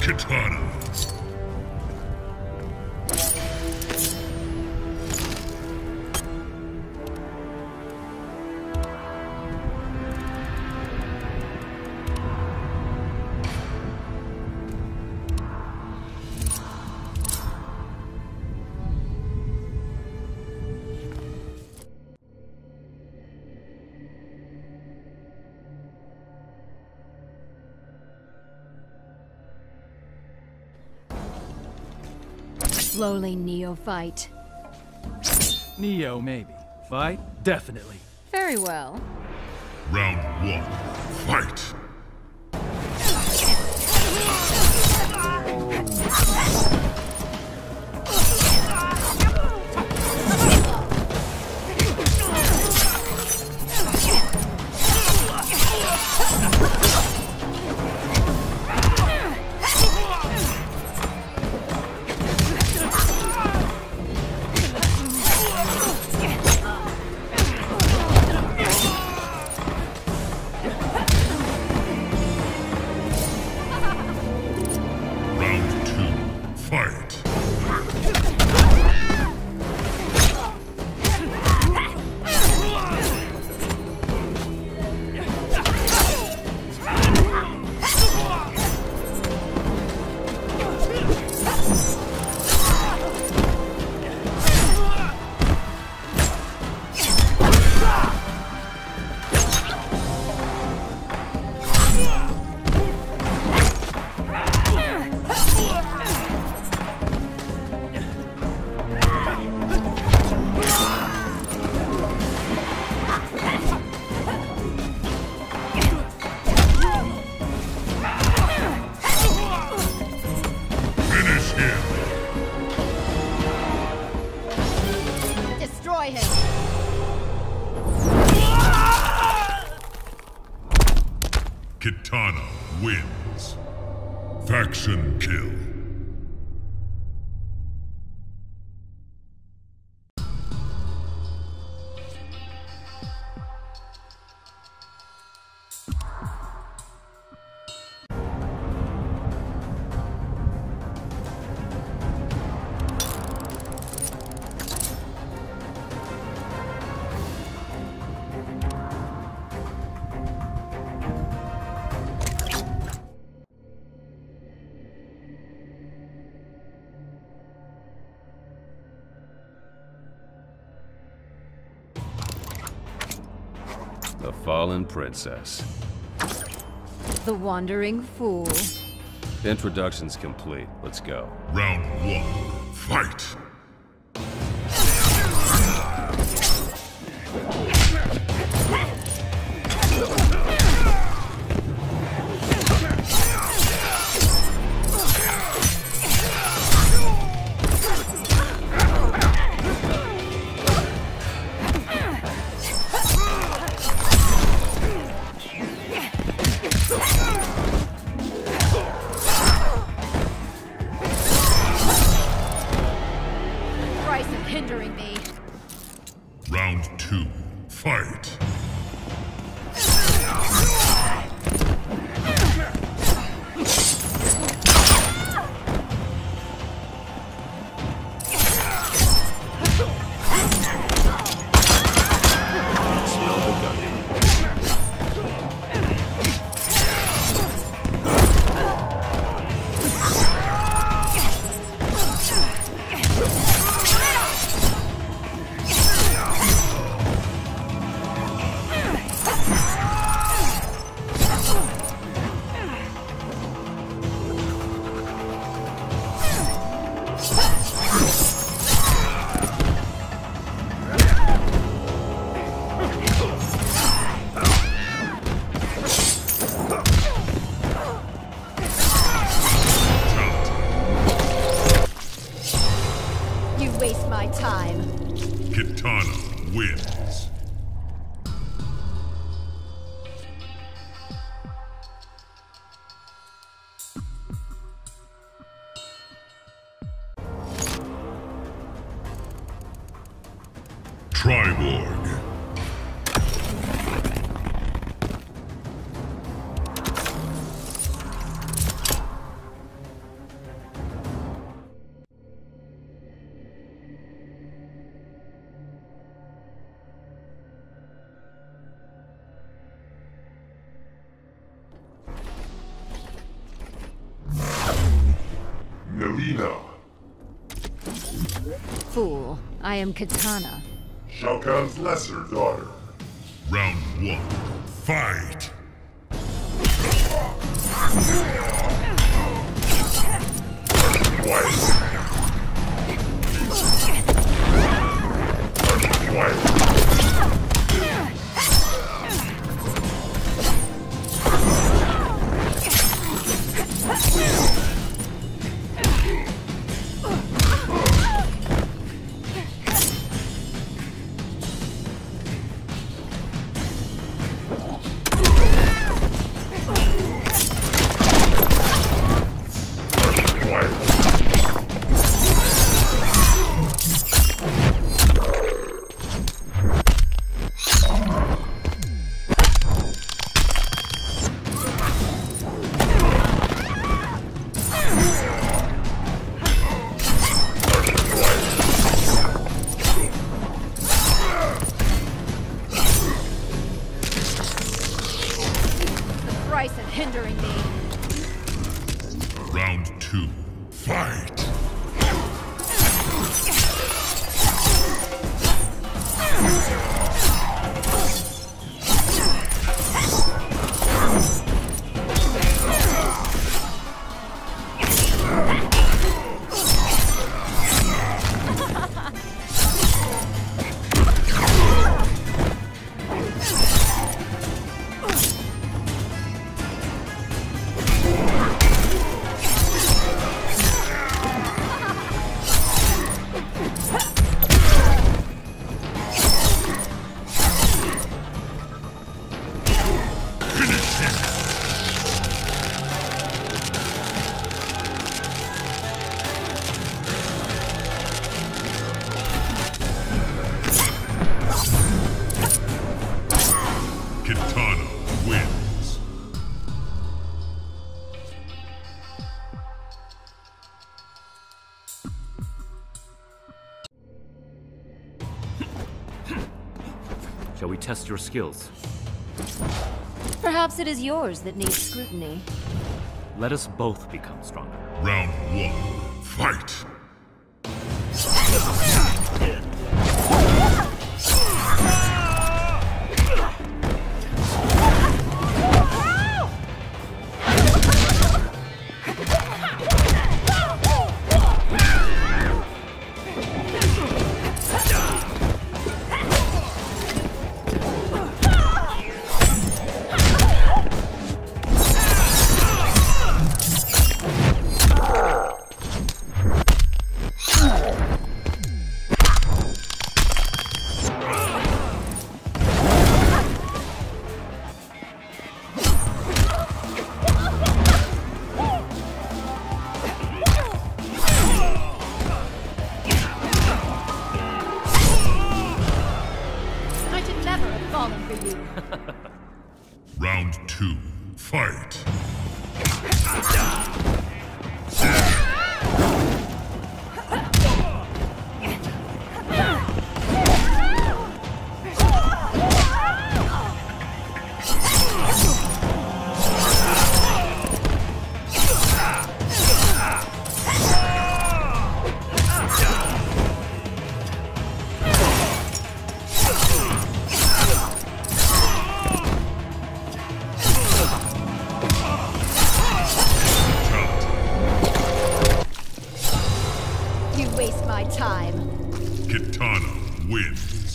Kitana. Slowly, neophyte. Neo, maybe. Fight? Definitely. Very well. Round one. Fight. Kitana Fallen Princess. The Wandering Fool. Introduction's complete. Let's go. Round one. Fight. hindering me. Round two, fight! Cyborg. Fool, I am Kitana. Shao Kahn's lesser daughter. Round one. Fight! Quiet. Quiet. Shall we test your skills? Perhaps it is yours that needs scrutiny. Let us both become stronger. Round two. Fight! Waste my time. Kitana wins.